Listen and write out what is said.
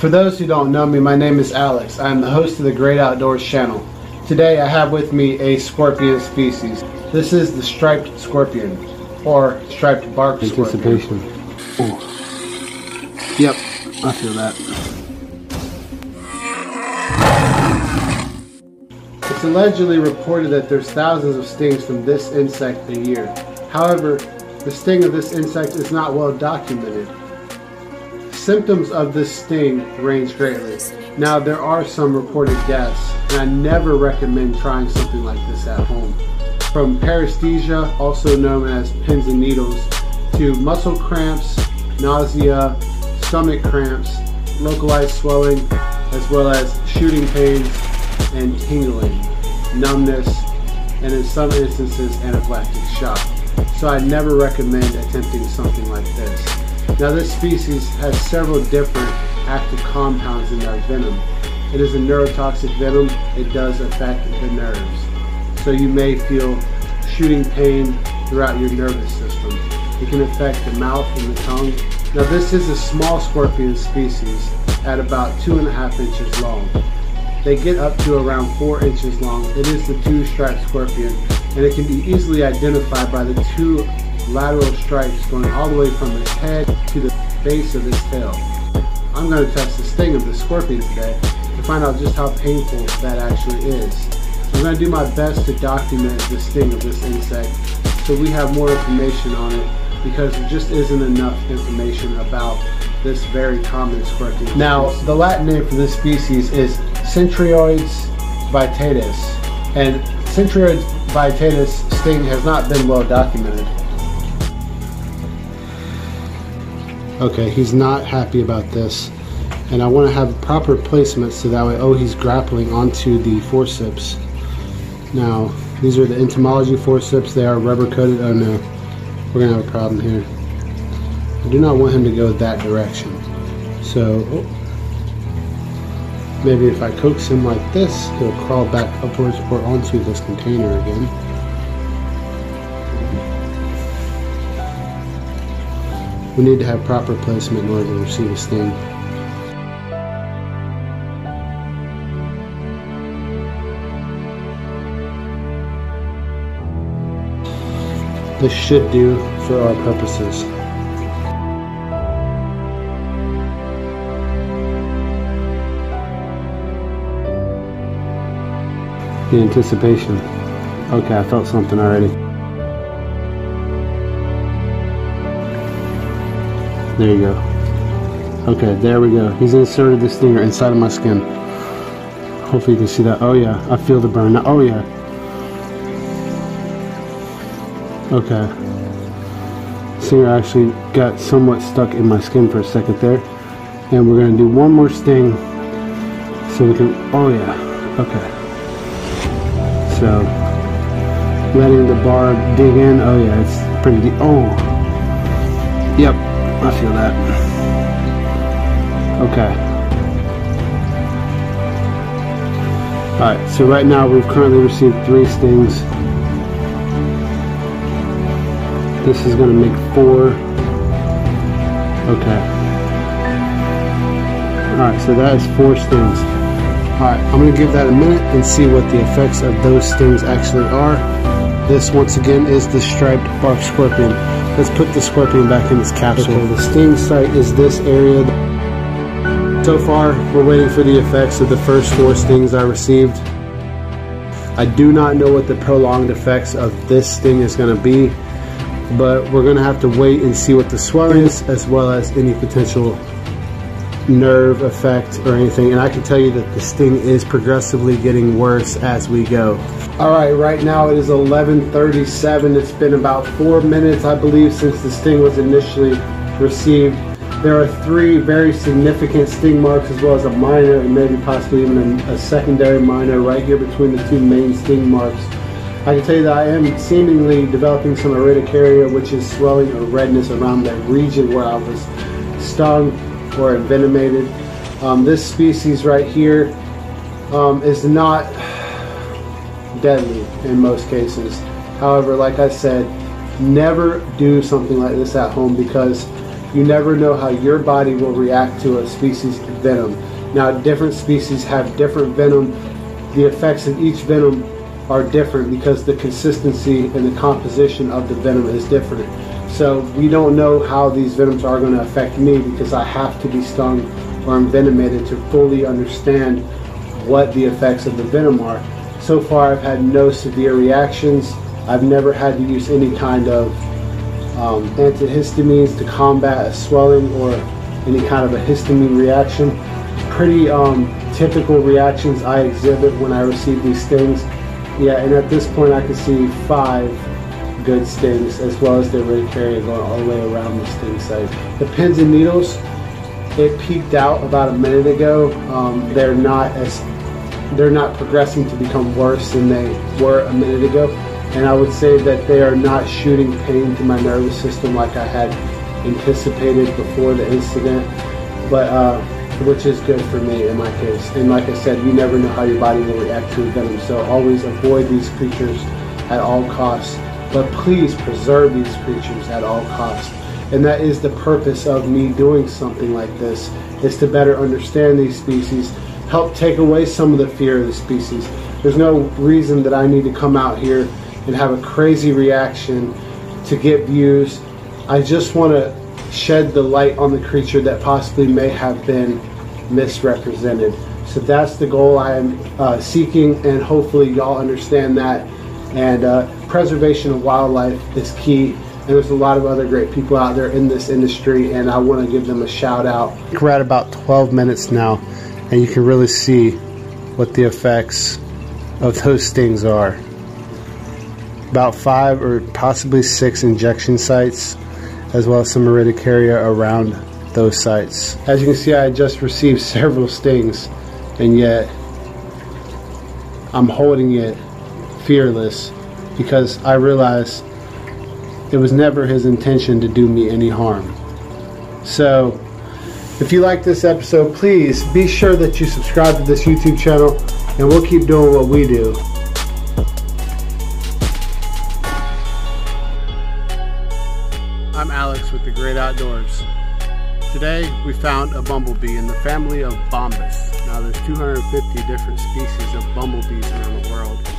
For those who don't know me, my name is Alex. I am the host of the Great Outdoors channel. Today I have with me a scorpion species. This is the striped scorpion, or striped bark scorpion. Anticipation. Yep, I feel that. It's allegedly reported that there's thousands of stings from this insect a year. However, the sting of this insect is not well documented. Symptoms of this sting range greatly. Now, there are some reported deaths, and I never recommend trying something like this at home. From paresthesia, also known as pins and needles, to muscle cramps, nausea, stomach cramps, localized swelling, as well as shooting pains and tingling, numbness, and in some instances, anaphylactic shock. So I never recommend attempting something like this. Now this species has several different active compounds in their venom. It is a neurotoxic venom. It does affect the nerves. So you may feel shooting pain throughout your nervous system. It can affect the mouth and the tongue. Now this is a small scorpion species at about two and a half inches long. They get up to around four inches long. It is the two-striped scorpion and it can be easily identified by the two lateral stripes going all the way from its head to the base of its tail. I'm going to test the sting of the scorpion today to find out just how painful that actually is. I'm going to do my best to document the sting of this insect so we have more information on it because there just isn't enough information about this very common scorpion. Now, the Latin name for this species is Centruroides vittatus, and Centruroides vittatus sting has not been well documented. Okay, he's not happy about this. And I want to have proper placement so that way, oh, he's grappling onto the forceps. Now, these are the entomology forceps. They are rubber coated. Oh no, we're gonna have a problem here. I do not want him to go that direction. So, oh, maybe if I coax him like this, he'll crawl back upwards or onto this container again. We need to have proper placement in order to receive a sting. This should do for our purposes. The anticipation. Okay, I felt something already. There you go. Okay, there we go. He's inserted the stinger inside of my skin. Hopefully you can see that. Oh yeah, I feel the burn. Oh yeah. Okay. Stinger actually got somewhat stuck in my skin for a second there. And we're gonna do one more sting so we can, oh yeah, okay. So, letting the barb dig in, oh yeah, it's pretty deep. Oh, yep, I feel that. Okay. Alright, so right now we've currently received three stings. This is going to make four. Okay. Alright, so that is four stings. Alright, I'm going to give that a minute and see what the effects of those stings actually are. This, once again, is the striped bark scorpion. Let's put the scorpion back in its capsule. Okay, the sting site is this area. So far, we're waiting for the effects of the first four stings I received. I do not know what the prolonged effects of this sting is going to be, but we're going to have to wait and see what the swelling is, as well as any potential nerve effect or anything. And I can tell you that the sting is progressively getting worse as we go. All right, right now it is 11:37. It's been about four minutes, I believe, since the sting was initially received. There are three very significant sting marks, as well as a minor and maybe possibly even a, secondary minor right here between the two main sting marks. I can tell you that I am seemingly developing some urticaria, which is swelling or redness around that region where I was stung or envenomated. Um, this species right here um, is not deadly in most cases. However, like I said, never do something like this at home because You never know how your body will react to a species venom. Now, different species have different venom. The effects of each venom are different because the consistency and the composition of the venom is different. So we don't know how these venoms are going to affect me because I have to be stung or envenomated to fully understand what the effects of the venom are. So far, I've had no severe reactions. I've never had to use any kind of um, antihistamines to combat a swelling or any kind of a histamine reaction. Pretty um, typical reactions I exhibit when I receive these stings. Yeah, and at this point I can see five good stings as well as the urticaria going all the way around the sting site. The pins and needles, it peaked out about a minute ago. Um, they're not as they're not progressing to become worse than they were a minute ago. And I would say that they are not shooting pain to my nervous system like I had anticipated before the incident, but uh, which is good for me in my case. And like I said, you never know how your body will react to a venom, so always avoid these creatures at all costs. But please preserve these creatures at all costs. And that is the purpose of me doing something like this, is to better understand these species, help take away some of the fear of the species. There's no reason that I need to come out here and have a crazy reaction to get views. I just want to shed the light on the creature that possibly may have been misrepresented. So that's the goal I am uh, seeking, and hopefully, y'all understand that. And uh, preservation of wildlife is key. There's a lot of other great people out there in this industry, and I want to give them a shout out. We're at about 12 minutes now, and you can really see what the effects of those stings are. About five or possibly six injection sites, as well as some urticaria around those sites. As you can see, I just received several stings, and yet I'm holding it fearless because I realize it was never his intention to do me any harm. So, if you like this episode, please be sure that you subscribe to this YouTube channel, and we'll keep doing what we do. I'm Alex with the Great Outdoors. Today we found a bumblebee in the family of bombus. Now there's 250 different species of bumblebees around the world.